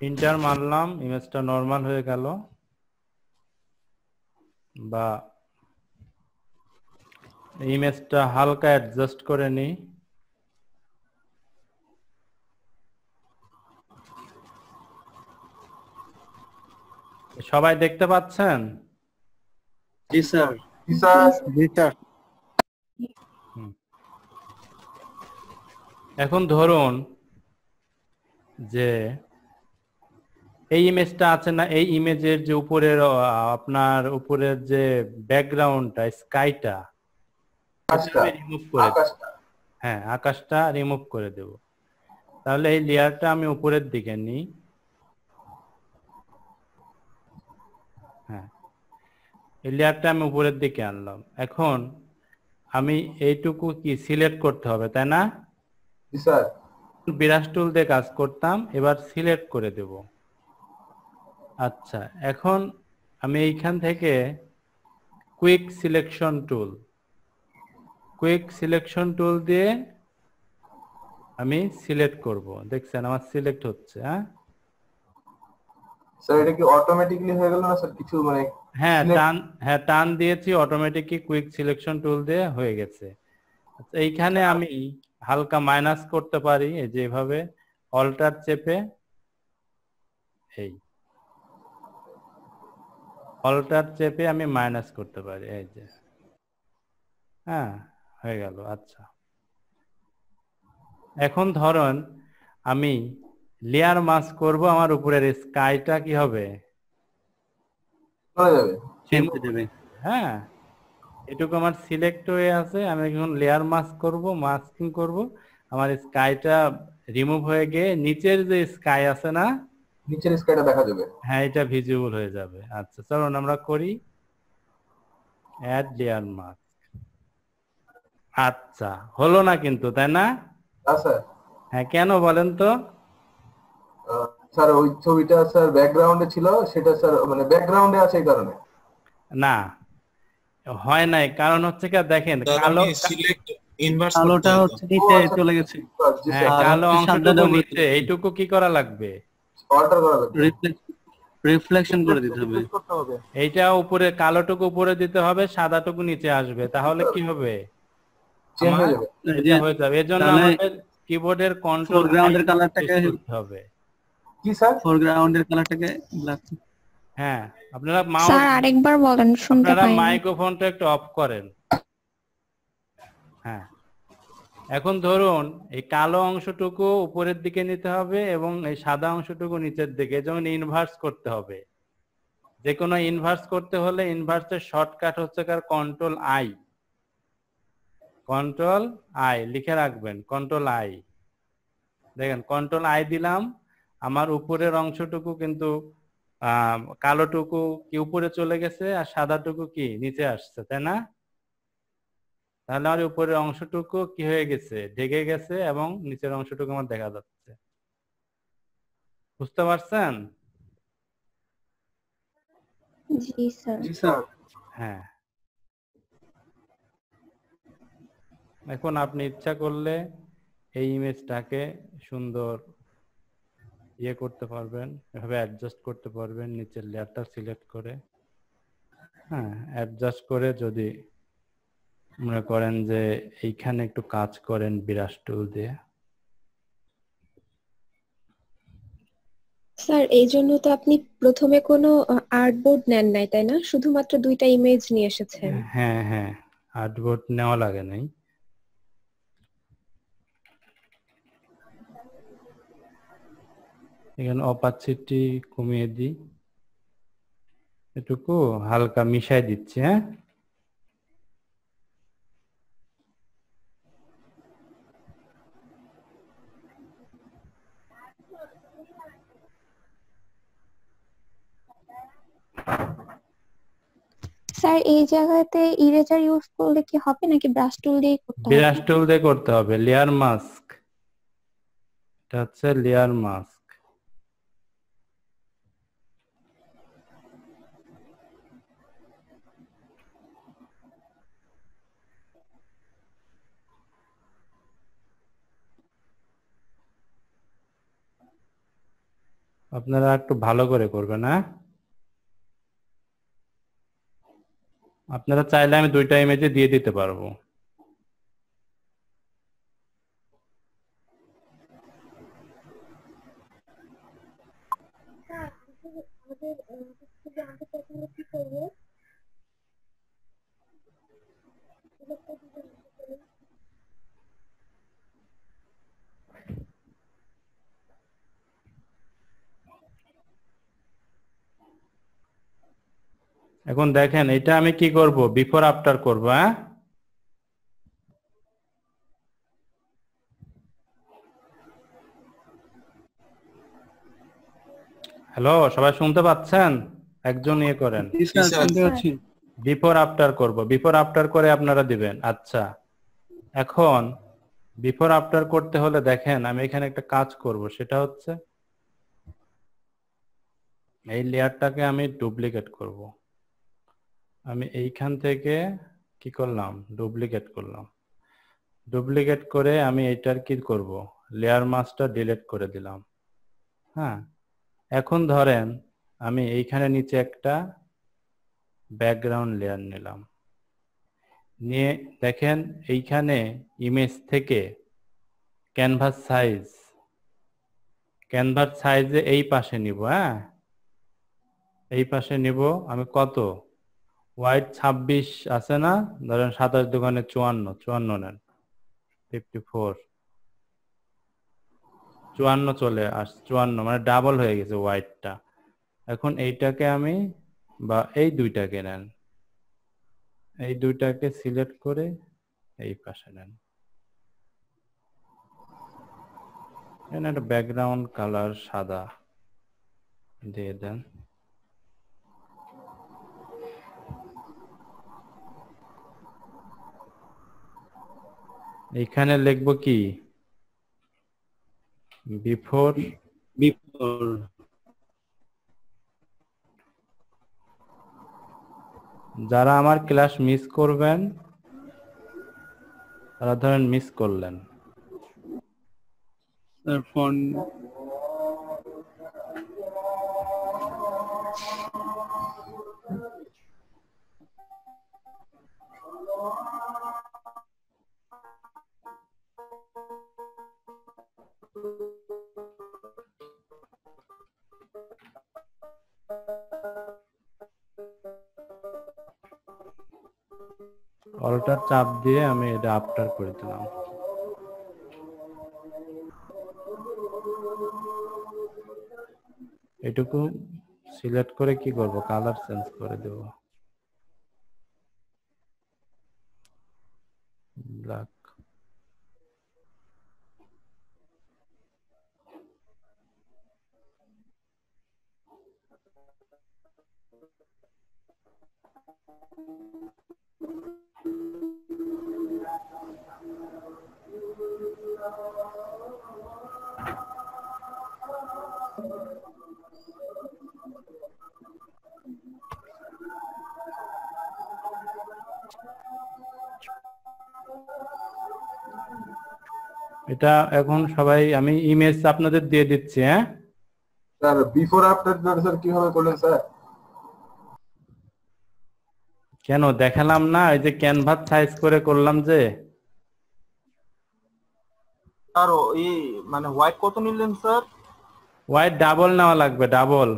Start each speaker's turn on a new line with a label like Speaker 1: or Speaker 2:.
Speaker 1: Inter মারলাম ইমেজটা normal হয়ে গেল। বা ইমেজটা হালকা অ্যাডজাস্ট করে নিই। সবাই দেখতে পাচ্ছেন?
Speaker 2: জি স্যার।
Speaker 3: জি স্যার।
Speaker 2: জি স্যার।
Speaker 1: এখন ধরুন যে এই ইমেজটা আছে না এই ইমেজের যে উপরের আপনার উপরের যে ব্যাকগ্রাউন্ডটা স্কাইটা রিমুভ করে হ্যাঁ আকাশটা রিমুভ করে দেব। তাহলে এই লেয়ারটা আমি উপরের দিকে নিই। হ্যাঁ এই লেয়ারটা আমি উপরের দিকে আনলাম। এখন আমি এইটুকু কি সিলেক্ট করতে হবে তাই না?
Speaker 3: জি স্যার।
Speaker 1: বিরাস টুল দিয়ে কাজ করতাম এবার সিলেক্ট করে দেব। আচ্ছা এখন আমি এইখান থেকে quick selection tool quick selection tool দিয়ে আমি সিলেক্ট করব। দেখছেন আমার সিলেক্ট হচ্ছে হ্যাঁ?
Speaker 3: স্যার এটা কি অটোমেটিকলি হয়ে গেল না স্যার কিছু মানে
Speaker 1: হ্যাঁ টান হ্যাঁ টান দিয়েছি অটোমেটিকই কুইক সিলেকশন টুল দিয়ে হয়ে গেছে। আচ্ছা, এইখানে আমি হালকা মাইনাস করতে পারি এই যে এভাবে অল্টার চেপে এই। অল্টার চেপে আমি মাইনাস করতে পারি এই যে। হ্যাঁ হয়ে গেল আচ্ছা। এখন ধরুন আমি লেয়ার মাস করব আমার উপরের স্কাইটা কি হবে?
Speaker 2: হয়ে
Speaker 1: হ্যাঁ এটুকু আমার সিলেক্ট হয়ে আছে আমি এখন লেয়ার মাস্ক করব মাস্কিং করব। আমার স্কাইটা রিমুভ হয়ে গিয়ে নিচের যে স্কাই আছে না
Speaker 3: নিচের স্কাইটা দেখা যাবে।
Speaker 1: হ্যাঁ এটা ভিজিবল হয়ে যাবে। আচ্ছা চলুন আমরা করি। অ্যাড লেয়ার মাস্ক আচ্ছা হলো না কিন্তু তাই না?
Speaker 3: স্যার।
Speaker 1: হ্যাঁ কেন বলেন তো?
Speaker 3: স্যার ওই ছবিটা স্যার ব্যাকগ্রাউন্ডে ছিল সেটা স্যার মানে ব্যাকগ্রাউন্ডে আছে এই কারণে।
Speaker 1: না হয় নাই কারণ হচ্ছে কি দেখেন কালো
Speaker 4: সিলেক্ট ইনভার্স
Speaker 2: আলোটা হচ্ছে নিচে চলে গেছে।
Speaker 1: হ্যাঁ কালো অংশটুকু নিচে এইটুকু কি করা লাগবে?
Speaker 3: করা
Speaker 2: রিফ্লেকশন করে দিতে হবে।
Speaker 1: এইটা উপরে কালোটুকু উপরে দিতে হবে সাদাটুকু নিচে আসবে। তাহলে কি হবে?
Speaker 3: হয়ে যাবে।
Speaker 1: হয়ে যাবে। এর জন্য আমাদের কিবোর্ডের কন্ট্রোল
Speaker 2: foreground-এর colour-টাকে-
Speaker 1: হবে।
Speaker 3: কি স্যার?
Speaker 2: ফোরগ্রাউন্ডের কালারটাকে ব্ল্যাক
Speaker 1: হ্যাঁ আপনারা মাউস
Speaker 5: স্যার আরেকবার বলেন শুনতে
Speaker 1: আপনারা
Speaker 5: পাইনি।
Speaker 1: মাইক্রোফোনটা একটু অফ করেন। হ্যাঁ। এখন ধরুন, এই কালো অংশটুকু উপরের দিকে নিতে হবে এবং এই সাদা অংশটুকু নিচের দিকে, যেমন ইনভার্স করতে হবে। যে কোনো ইনভার্স করতে হলে ইনভার্সের শর্টকাট হচ্ছে কার কন্ট্রোল আই কন্ট্রোল আই লিখে রাখবেন কন্ট্রোল আই দেখেন কন্ট্রোল আই দিলাম, আমার উপরের অংশটুকু কিন্তু কালোটুকু কি উপরে চলে গেছে আর সাদাটুকু কি? নিচে আসছে, তাই না? তাহলে আমার উপরের অংশটুকু কি হয়ে গেছে? ঢেকে গেছে এবং নিচের অংশটুকু আমার দেখা যাচ্ছে। বুঝতে পারছেন?
Speaker 5: জি স্যার।
Speaker 3: জি স্যার।
Speaker 1: হ্যাঁ। এখন আপনি ইচ্ছা করলে এই ইমেজটাকে সুন্দর ইয়ে করতে পারবেন এভাবে অ্যাডজাস্ট করতে পারবেন নিচের লেয়ারটা সিলেক্ট করে। হ্যাঁ অ্যাডজাস্ট করে যদি মনে করেন যে এইখানে একটু কাজ করেন বিরাস টুল দিয়ে?
Speaker 6: স্যার এই জন্য তো আপনি প্রথমে কোনো আর্টবোর্ড নেন নাই তাই না? শুধুমাত্র দুইটা ইমেজ নিয়ে এসেছেন।
Speaker 1: হ্যাঁ হ্যাঁ আর্টবোর্ড নেওয়া লাগে নাই। এখানে অপাসিটি কমিয়ে দিই। এটুকু হালকা মিশাই দিচ্ছি হ্যাঁ?
Speaker 5: স্যার এই জায়গাতে ইরেজার ইউজ করলে কি হবে? নাকি ব্রাশ টুল দিয়ে করতে হবে?
Speaker 1: বিরাস টুল দিয়ে করতে হবে। লেয়ার মাস্ক এটা হচ্ছে লেয়ার মাস্ক আপনারা একটু ভালো করে করবেন হ্যাঁ? আপনারা চাইলে আমি দুইটা ইমেজে দিয়ে দিতে পারব এখন দেখেন এটা আমি কি করব? বিফোর আফটার করব হ্যাঁ? হ্যালো সবাই শুনতে পাচ্ছেন? একজন ইয়ে করেন। বিফোর আফটার করব। বিফোর আফটার করে আপনারা দিবেন। আচ্ছা। এখন বিফোর আফটার করতে হলে দেখেন আমি এখানে একটা কাজ করব। সেটা হচ্ছে এই লেয়ারটাকে আমি ডুপ্লিকেট করব। আমি এইখান থেকে কি করলাম? ডুপ্লিকেট করলাম। ডুপ্লিকেট করে আমি এইটার কি করব? লেয়ার মাস্কটা ডিলিট করে দিলাম। হ্যাঁ? এখন ধরেন আমি এইখানে নিচে একটা ব্যাকগ্রাউন্ড লেয়ার নিলাম। নিয়ে দেখেন এইখানে ইমেজ থেকে ক্যানভাস সাইজ ক্যানভাস সাইজে এই পাশে নিব হ্যাঁ? এই পাশে নিব আমি কত? হোয়াইট ছাব্বিশ আছে না? ধরেন সাতাশ দোকানে চুয়ান্ন চুয়ান্ন নেন। Fifty four. চুয়ান্ন চলে আস, চুয়ান্ন মানে ডাবল হয়ে গেছে হোয়াইটটা। এখন এইটাকে আমি, বা এই দুইটাকে নেন। এই দুইটাকে সিলেক্ট করে এই পাশে নেন। একটা ব্যাকগ্রাউন্ড কালার সাদা দিয়ে দেন। এখানে লিখব কি? বিফোর
Speaker 2: বিফোর
Speaker 1: যারা আমার ক্লাস মিস করবেন তারা ধরেন মিস করলেন।
Speaker 2: ফোন
Speaker 1: অলটার চাপ দিয়ে আমি এটা আফটার করে দিলাম। এটুকু সিলেক্ট করে কি করব? কালার চেঞ্জ করে দেব। ব্ল্যাক এটা এখন সবাই আমি ইমেজ আপনাদের দিয়ে দিচ্ছি হ্যাঁ?
Speaker 3: স্যার বিফোর আফটার স্যার কীভাবে করলেন স্যার?
Speaker 1: কেন দেখালাম না? এই যে ক্যানভাস সাইজ করে করলাম যে।
Speaker 4: আর এই মানে হোয়াইট কত নিলেন স্যার?
Speaker 1: হোয়াইট ডাবল নেওয়া লাগবে ডাবল